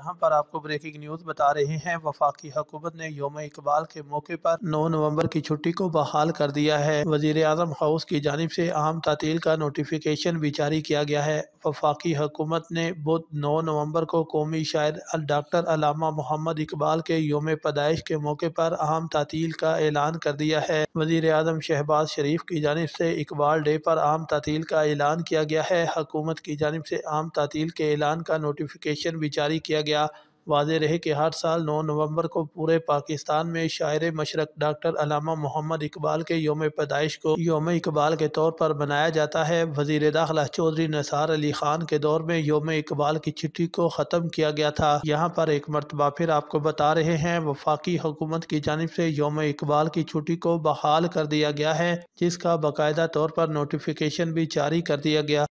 यहाँ पर आपको ब्रेकिंग न्यूज़ बता रहे हैं, वफाकी हुकूमत ने योम इकबाल के मौके पर 9 नवंबर की छुट्टी को बहाल कर दिया है। वज़ीर अजम हाउस की जानब से आम तातील का नोटिफिकेशन भी जारी किया गया है। वफाकी हुकूमत ने बुध नौ नवंबर को कौमी शायर डॉक्टर अलामा मोहम्मद इकबाल के योम पैदाइश के मौके पर आम तातील का ऐलान कर दिया है। वज़ीर अजम शहबाज शरीफ की जानब से इकबाल डे पर आम तातील का ऐलान किया गया है। हुकूमत की जानब से आम तातील के ऐलान का नोटिफिकेशन भी जारी किया किया गया। वाज रहे कि हर साल 9 नवंबर को पूरे पाकिस्तान में शायर मशरक डॉक्टर अलामा मोहम्मद इकबाल के योम पैदाइश को योम इकबाल के तौर पर मनाया जाता है। वज़ीर दाखिला चौधरी नसार अली खान के दौर में योम इकबाल की चिट्ठी को ख़त्म किया गया था। यहाँ पर एक मरतबा फिर आपको बता रहे हैं, वफाकी हुकूमत की जानब से योम इकबाल की छुट्टी को बहाल कर दिया गया है, जिसका बाकायदा तौर पर नोटिफिकेशन भी जारी कर दिया गया।